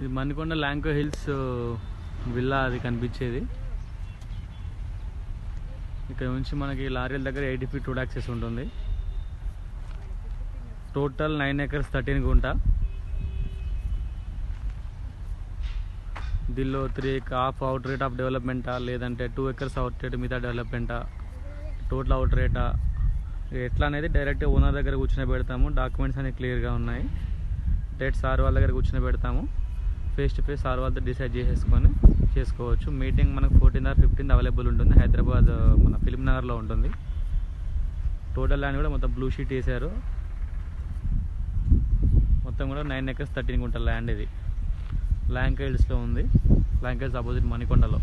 ఇది Manikonda Lanco hills villa అది కనిపించేది. ఇక్కడ నుంచి మనకి లారీల దగ్గర ఎయిటీ ఫీట్ టూ యాక్సెస్ ఉంటుంది. టోటల్ నైన్ ఎకర్స్ థర్టీన్ గుంట. దీనిలో three half out rate of డెవలప్మెంటా లేదంటే టూ ఎకర్స్ అవుట్ రేట్ మీద డెవలప్మెంటా టోటల్ అవుట్ రేటా ఎట్లా అనేది డైరెక్ట్ ఓనర్ దగ్గర కూర్చొని పెడతాము. డాక్యుమెంట్స్ అనేవి క్లియర్గా ఉన్నాయి. డేట్ సార్ వాళ్ళ దగ్గర కూర్చుని పెడతాము. ఫేస్ టు ఫేస్ సార్ వాళ్ళతో డిసైడ్ చేసేసుకొని చేసుకోవచ్చు. మీటింగ్ మనకు ఫోర్టీన్ ఆర్ ఫిఫ్టీన్త్ అవైలబుల్ ఉంటుంది. హైదరాబాద్ మన ఫిలిం నగర్లో ఉంటుంది. టోటల్ ల్యాండ్ కూడా మొత్తం బ్లూ షీట్ వేసారు మొత్తం కూడా నైన్ ఎకర్స్ థర్టీన్ గుంటల ల్యాండ్ ఇది. ల్యాంక్ హిల్స్లో ఉంది. ల్యాంక్ హిల్స్ అపోజిట్ మణికొండలో